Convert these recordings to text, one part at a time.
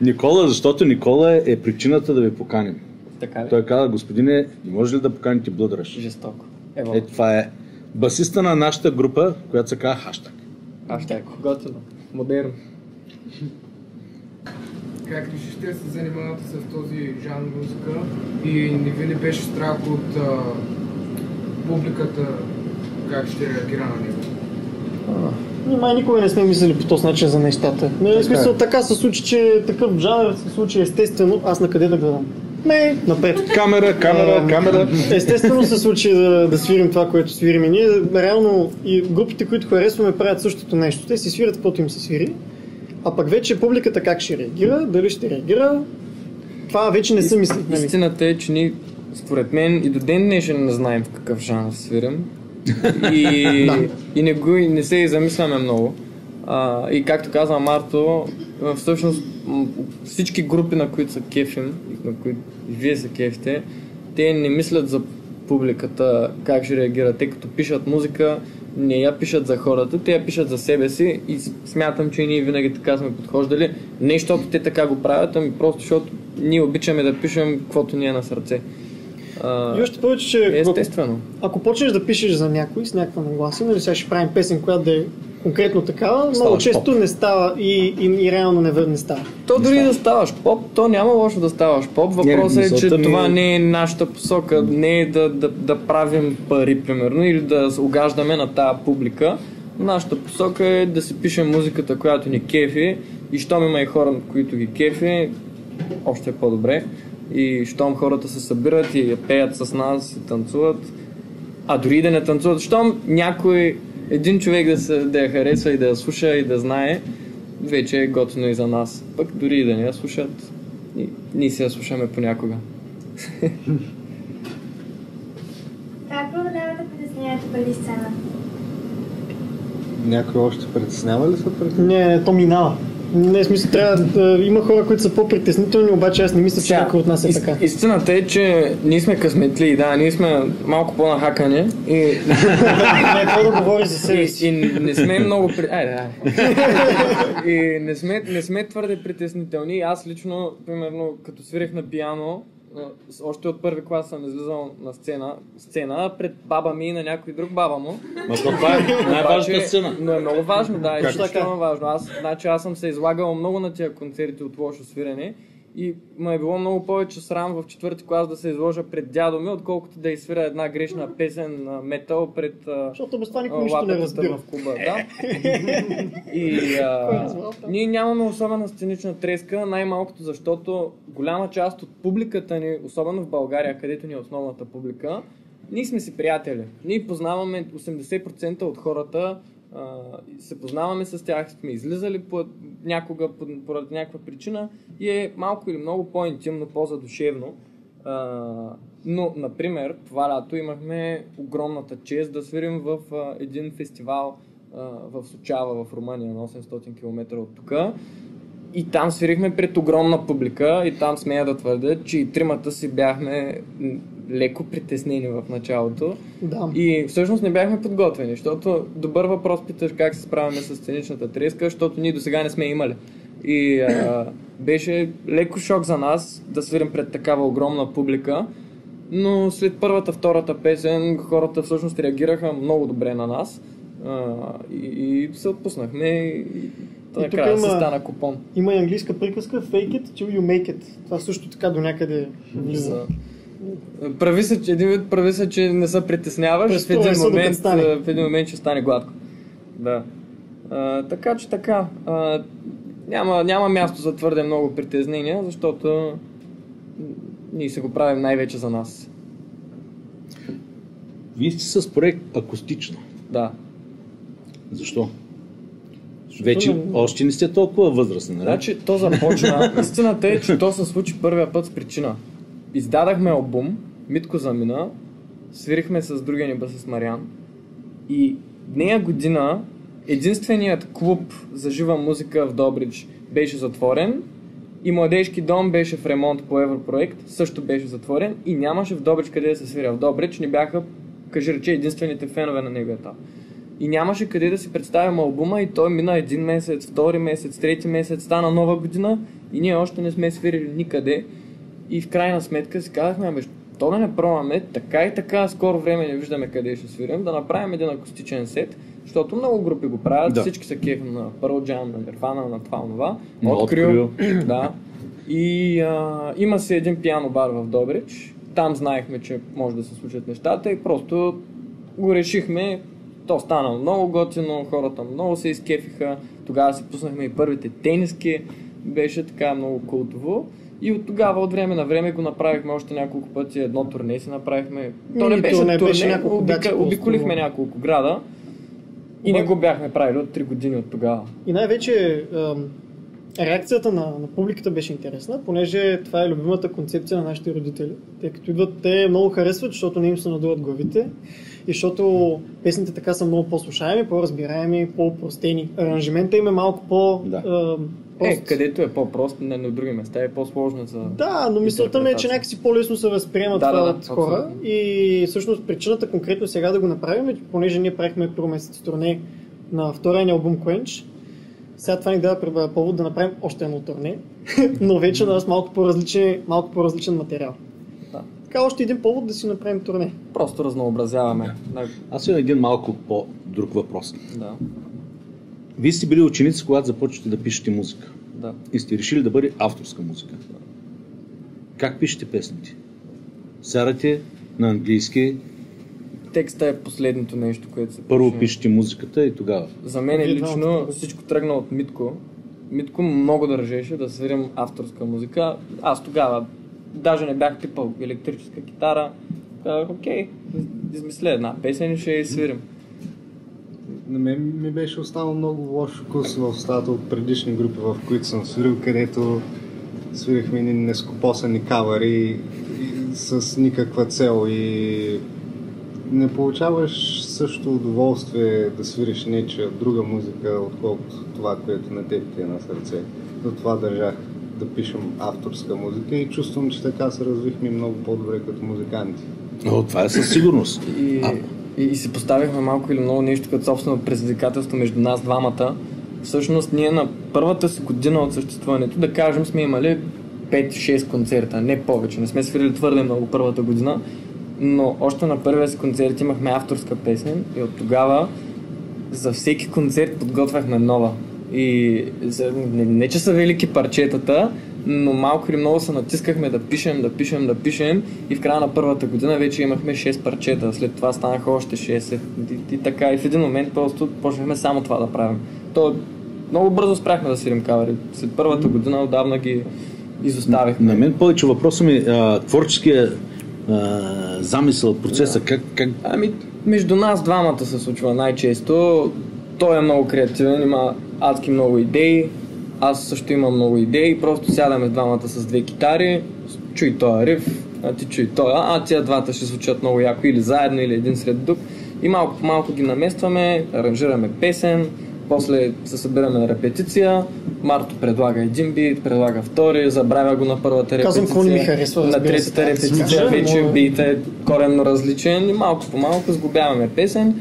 Никола, защото Никола е причината да ви поканим. Така ли? Той каза, господине, не може ли да поканите Блъдръж? Жестоко. Ево, Е, това е басиста на нашата група, която се казва Хаштаг. хаштаг. Готино. Модерно. Как решихте да се занимавате с този жанр музика и не ви ли беше страх от а, публиката как ще реагира на него? Ние май никога не сме мислили по този начин за нещата. Не, в смисъл така се случи, че такъв жанр се случи естествено. Аз на къде да гледам? Не, напред. Камера, камера, А, камера. Естествено се случи да, да свирим това, което свирим. И ние реално и групите, които харесваме, правят същото нещо. Те си свирят каквото им се свири. А пък вече публиката как ще реагира, дали ще реагира, това вече не са мисли. Нали? Истината е, че ние, според мен, и до ден днешен не знаем в какъв жанр свирим. И, Да. и не, го, и не се и замисляме много. А, и както каза Марто, всъщност всички групи, на които са кефим, на които вие се кефите, те не мислят за публиката, как ще реагира. Те като пишат музика, не я пишат за хората, те я пишат за себе си и смятам, че ние винаги така сме подхождали. Не защото те така го правят, ами просто защото ние обичаме да пишем каквото ни е на сърце. А, И още повече, че ако, естествено. ако почнеш да пишеш за някой с някаква нагласа, нали сега ще правим песен, която да е конкретно такава, много Ставаш често поп. не става и, и, и реално не, не става. То дори да ставаш поп, то няма лошо да ставаш поп. Въпросът е, че ми- това не е нашата посока. Не е да, да, да правим пари, примерно, или да огаждаме на тая публика. Нашата посока е да си пишем музиката, която ни кефи. И щом има и хора, които ги кефи, още е по-добре. И щом хората се събират и я пеят с нас и танцуват, а дори и да не танцуват, щом някой, един човек да, се, да я харесва и да я слуша и да знае, вече е готино и за нас. Пък дори и да не я слушат, и, ние се я слушаме понякога. Как преодолявате притеснението преди сцена? Някой още притеснява ли се пред Не, не, то минава. Не, смисъл, трябва да има хора, които са по-притеснителни, обаче аз не мисля, че някой от нас е ис- така. Истината е, че ние сме късметли, да, ние сме малко по-нахакани и, Не, то да говори за себе и, си. и не сме много... При... Айде, айде. И не сме, не сме твърде притеснителни. Аз лично, примерно, като свирих на пиано, още от първи клас съм излизал на сцена, сцена пред баба ми и на някой друг баба му. Ма то това е най-важната Обаче, сцена. Но е много важно, да, е изключително важно. Аз, значи, аз съм се излагал много на тия концерти от лошо свирене и ме е било много повече срам в четвърти клас да се изложа пред дядо ми, отколкото да изсвиря една грешна песен на метал пред Защото без това никой нищо не разбира. в клуба. Да. И е а, това? ние нямаме особена сценична треска, най-малкото защото голяма част от публиката ни, особено в България, където ни е основната публика, ние сме си приятели. Ние познаваме 80% от хората, се познаваме с тях, сме излизали по, някога по, поради някаква причина и е малко или много по-интимно, по-задушевно. А, но, например, това лято имахме огромната чест да свирим в а, един фестивал а, в Сочава, в Румъния, на 800 км от тук. И там свирихме пред огромна публика и там смея да твърдя, че и тримата си бяхме леко притеснени в началото. Да. И всъщност не бяхме подготвени, защото добър въпрос питаш как се справяме с сценичната треска, защото ние до сега не сме имали. И а, беше леко шок за нас да свирим пред такава огромна публика, но след първата, втората песен хората всъщност реагираха много добре на нас а, и, и се отпуснахме и, и накрая се стана купон. Има и английска приказка fake it till you make it. Това също така до някъде влиза. Прави се, че един вид прави се, че не се притесняваш, в Преструвай един, момент, в един момент ще стане гладко. Да. А, така че така. А, няма, няма място за твърде много притеснения, защото ние се го правим най-вече за нас. Вие сте с проект акустично. Да. Защо? Вече не- още не сте толкова възрастни, нали? Значи то започна. Истината е, че то се случи първия път с причина. Издадахме албум, Митко замина, свирихме с другия ни басист Мариан и нея година единственият клуб за жива музика в Добрич беше затворен и младежки дом беше в ремонт по Европроект, също беше затворен и нямаше в Добрич къде да се свиря. В Добрич ни бяха, кажи рече, единствените фенове на неговия етап. И нямаше къде да си представим албума и той мина един месец, втори месец, трети месец, стана нова година и ние още не сме свирили никъде. И в крайна сметка си казахме, ами то да не пробваме, така и така скоро време не виждаме къде ще свирим, да направим един акустичен сет, защото много групи го правят, Да. всички са кеф на Pearl Jam, на Nirvana, на това, Открил, Открил. да. И а, има си един пиано бар в Добрич, там знаехме, че може да се случат нещата и просто го решихме. То стана много готино, хората много се изкефиха. Тогава си пуснахме и първите тениски, беше така много култово. И от тогава, от време на време го направихме още няколко пъти. Едно турне си направихме. То не Мини беше турне, турне, беше няколко обика, обиколихме няколко града. И не го бяхме правили от 3 години от тогава. И най-вече реакцията на, на публиката беше интересна, понеже това е любимата концепция на нашите родители. Тъй като идват, те много харесват, защото не им се надуват главите и защото песните така са много по-слушаеми, по-разбираеми, по-простени. Аранжимента им е малко по... Да. Ам, Е, където е по-прост, на, на други места е по-сложно за... Да, но мисълта ми е, че някакси по-лесно се възприема Да, това да, от да, хора. абсолютно. И всъщност причината конкретно сега да го направим е, понеже ние правихме първо месец турне на втория ни албум Quench, сега това ни дава повод да направим още едно турне, но вече да с малко по-различен, малко по-различен материал. Да. Така още един повод да си направим турне. Просто разнообразяваме. Да. Аз имам един малко по-друг въпрос. да. Вие сте били ученици, когато започвате да пишете музика. да. И сте решили да бъде авторска музика. Как пишете песните? Сядате на английски, Текста е последното нещо, което се първо пише. пишете музиката и тогава. За мен двамата лично всичко тръгна от Митко. Митко много държеше да свирим авторска музика. Аз тогава даже не бях пипал електрическа китара. Казах, окей, измисля една песен и ще я свирим. На мен ми беше останал много лош вкус в устата от предишни групи, в които съм свирил, където свирихме едни нескопосани кавари с никаква цел и не получаваш също удоволствие да свириш нечия друга музика, отколкото това, което на теб ти е на сърце. Затова държах да пишем авторска музика и чувствам, че така се развихме много по-добре като музиканти. О, това е със сигурност. И, А. и, и си поставихме малко или много нещо като собствено предизвикателство между нас двамата. Всъщност ние на първата си година от съществуването, да кажем, сме имали 5-6 концерта, не повече. Не сме свирили твърде много първата година, но още на първия си концерт имахме авторска песен и от тогава за всеки концерт подготвяхме нова. И не, не, че са велики парчетата, но малко или много се натискахме да пишем, да пишем, да пишем и в края на първата година вече имахме 6 парчета, след това станаха още 6 и, и така и в един момент просто почнахме само това да правим. То много бързо спряхме да свирим кавери. След първата година отдавна ги изоставихме. На мен повече въпроса ми, а, творческия а, замисъл, процеса, как, как Ами, между нас двамата се случва най-често. Той е много креативен, има адски много идеи. Аз също имам много идеи. Просто сядаме двамата с две китари, чуй този риф, а ти чуй този, а тия двата ще звучат много яко или заедно, или един сред друг. И малко по малко ги наместваме, аранжираме песен, после се събираме на репетиция, Марто предлага един бит, предлага втори, забравя го на първата репетиция. Казвам, какво не ми харесва, На третата репетиция вече бит е коренно различен и малко по малко сгубяваме песен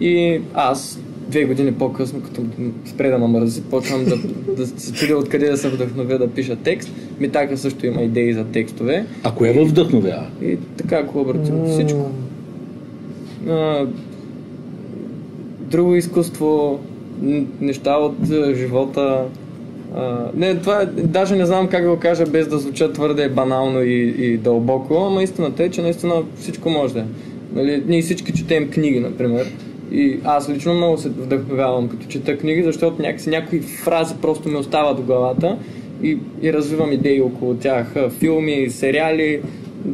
и аз две години по-късно, като спре да ме мързи, почвам да, да се чудя откъде да се вдъхновя да пиша текст. Митака също има идеи за текстове а кое ме вдъхновява? и така колаборативно всичко. А, друго изкуство, неща от живота. А, не, това е, даже не знам как да го кажа без да звуча твърде банално и, и дълбоко, ама истината е, че наистина всичко може да е. Нали, ние всички четем книги, например. И аз лично много се вдъхновявам като чета книги, защото някакси някои фрази просто ми остават в главата и, и развивам идеи около тях. Филми, сериали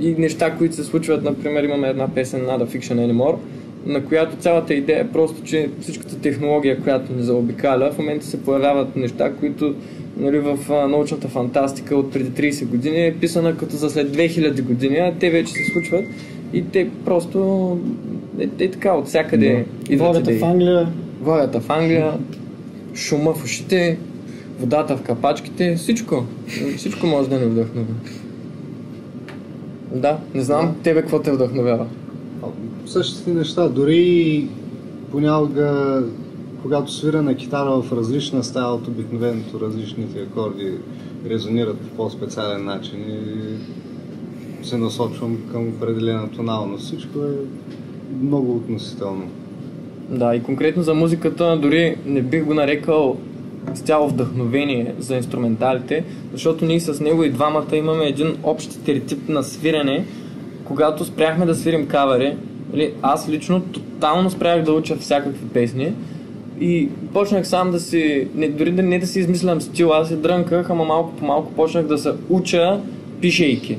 и неща, които се случват. Например, имаме една песен Nada Fiction Anymore, на която цялата идея е просто, че всичката технология, която ни заобикаля, в момента се появяват неща, които нали, в научната фантастика от преди 30 години е писана като за след 2000 години, а те вече се случват и те просто е, е така от всякъде идват Волята в Англия. Волята в Англия, шума в ушите, водата в капачките, всичко. Всичко може да ни вдъхнови. Да, не знам тебе какво те вдъхновява. Същите неща, дори понякога, когато свира на китара в различна стая от обикновеното, различните акорди резонират по по-специален начин и се насочвам към определена тоналност. Всичко е много относително. Да, и конкретно за музиката дори не бих го нарекал с цяло вдъхновение за инструменталите, защото ние с него и двамата имаме един общ стереотип на свирене, когато спряхме да свирим кавери. нали, Аз лично тотално спрях да уча всякакви песни и почнах сам да си, не, дори да не да си измислям стил, аз се дрънках, ама малко по малко почнах да се уча пишейки.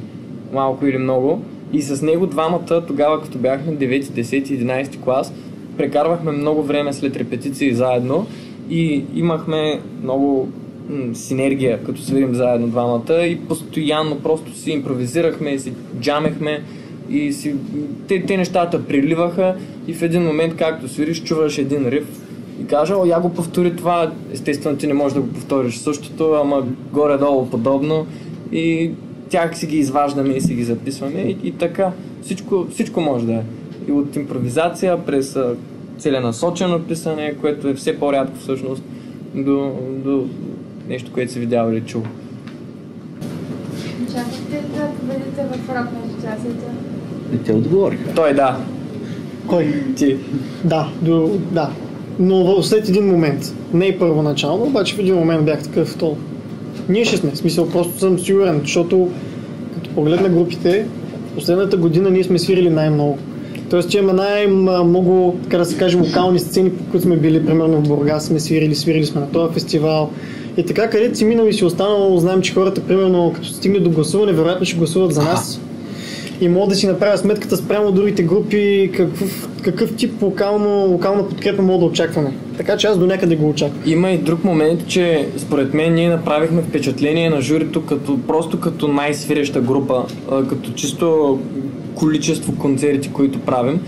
Малко или много. И с него двамата, тогава като бяхме 9, 10, 11 клас, прекарвахме много време след репетиции заедно и имахме много м- синергия, като свирим заедно двамата. И постоянно просто си импровизирахме, си джамехме и си, те, те нещата приливаха и в един момент, както свириш, чуваш един риф и кажа, о, я го повтори това, естествено ти не можеш да го повториш същото, ама горе-долу подобно и тях си ги изваждаме и си ги записваме и, и така. Всичко, всичко може да е. И от импровизация през целенасочено писане, което е все по-рядко всъщност, до, до нещо, което си видял или чул. Очаквате да победите в рок на асоциацията? И те отговориха. Той да, Кой? ти. Да, до, да. Но след един момент. Не и първоначално, обаче в един момент бях такъв то. Ние ще сме. В смисъл, просто съм сигурен, защото като погледна групите, последната година ние сме свирили най-много. Тоест, че имаме най-много, така да се каже, локални сцени, по които сме били, примерно в Бургас сме свирили, свирили сме на този фестивал. И така, където си минал и си останал, знаем, че хората, примерно, като стигне до гласуване, вероятно ще гласуват за нас. И мога да си направя сметката спрямо другите групи, какъв, какъв тип локално, локална подкрепа мога да очакваме. Така че аз до някъде го очаквам. Има и друг момент, че според мен ние направихме впечатление на журито като, просто като най-свиреща група, като чисто количество концерти, които правим.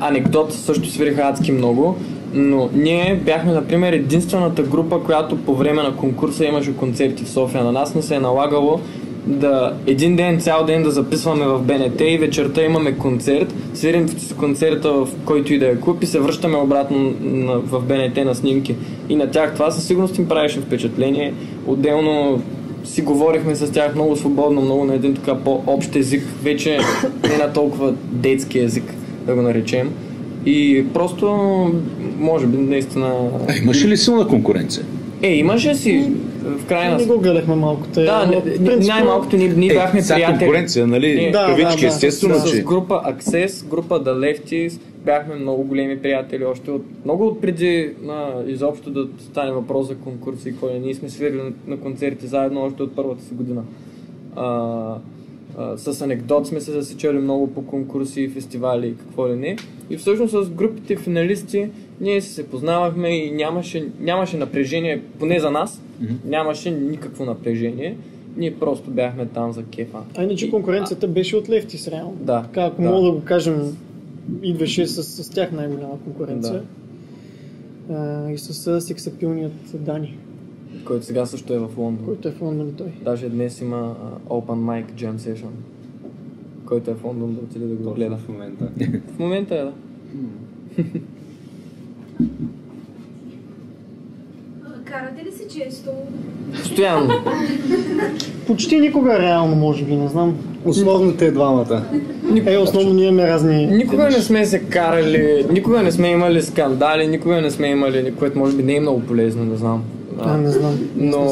Анекдот също свириха адски много, но ние бяхме, например, единствената група, която по време на конкурса имаше концерти в София. На нас не се е налагало да един ден, цял ден да записваме в БНТ и вечерта имаме концерт, свирим с концерта в който и да е клуб и се връщаме обратно на, в БНТ на снимки. И на тях това със сигурност им правеше впечатление. Отделно си говорихме с тях много свободно, много на един така по-общ език, вече не на толкова детски език, да го наречем. И просто, може би, наистина... А имаше ли силна конкуренция? Е, имаше си, в крайна Не го гледахме малко. Те, да, но, най-малкото ние, ние бяхме е, сега приятели. конкуренция, нали? Ние- Да, Кавички, да, да. естествено, с, че... с група Access, група The Lefties, бяхме много големи приятели, още от много от преди на, изобщо да стане въпрос за конкурси и какво не. Ние сме свирили на, на концерти заедно още от първата си година. А, а, с анекдот сме се засичали много по конкурси и фестивали и какво ли не. И всъщност с групите финалисти ние се познавахме и нямаше, нямаше напрежение, поне за нас, Нямаше никакво напрежение. Ние просто бяхме там за кефа. А иначе конкуренцията беше от лефти реално. Да, Така, ако да. мога да го кажем, идваше с, с тях най-голяма конкуренция. А, и с а, сексапилният Дани, който сега също е в Лондон. който е в Лондон и той. Даже днес има а, Open Mic Jam Session, който е в Лондон да отиде да го гледа. в момента. В момента е, да. Карате ли се често? Постоянно. Почти никога реално, може би, не знам. Основно те двамата. Е, основно ние имаме разни... Никога не сме се карали, никога не сме имали скандали, никога не сме имали, което може би не е много полезно, не знам. А, не знам. Но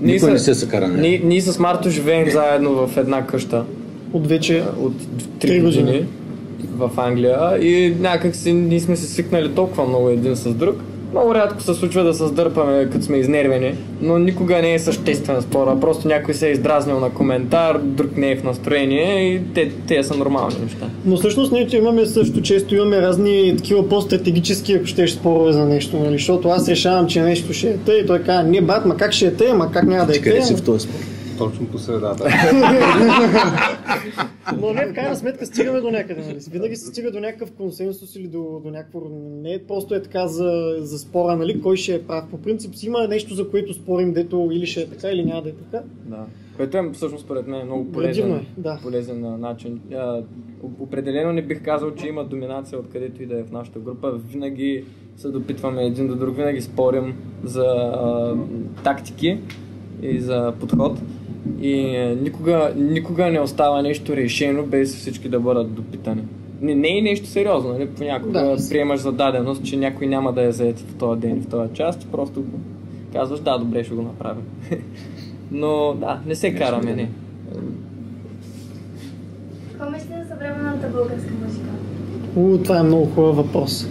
ние, Никой не с- се съкара, не. ние, ние с Марто живеем заедно в една къща От вече... от Три 3 години. години в Англия и някак си ние сме се свикнали толкова много един с друг. Много рядко се случва да се сдърпаме, като сме изнервени, но никога не е съществен спора. Просто някой се е издразнил на коментар, друг не е в настроение и те, те са нормални неща. Но всъщност ние имаме също често имаме разни такива по-стратегически, ако щеш, спорове за нещо, нали? Защото аз решавам, че нещо ще е тъй, той казва, не бат, ма как ще е тъй, ма как няма да е Че къде тъй. си в този спор? Точно по средата. Но не, в крайна сметка стигаме до някъде. Нали? Винаги се стига до някакъв консенсус или до, до някакво... Не е просто е така за, за спора, нали? Кой ще е прав. По принцип си има нещо, за което спорим, дето или ще е така, или няма да е така. Да. Което е всъщност според мен много Градивно полезен, е, да. полезен начин. А, определено не бих казал, че има доминация откъдето и да е в нашата група. Винаги се допитваме един до друг, винаги спорим за а, тактики и за подход. И е, никога, никога не остава нещо решено без всички да бъдат допитани. Не, не е нещо сериозно, нали? Понякога Да. приемаш за даденост, че някой няма да е заед в този ден, в този час, ти просто казваш да, добре, ще го направим. Но да, не се караме, не. Какво мислите за съвременната българска музика? У, това е много хубав въпрос.